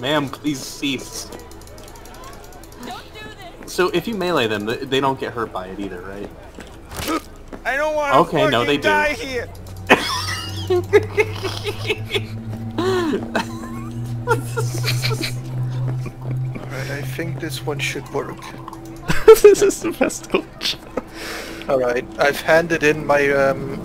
Ma'am, please cease. So if you melee them, they don't get hurt by it either, right? I don't want to Okay, no, they do. here. Alright, I think this one should work. this is the best coach. Alright, I've handed in my um,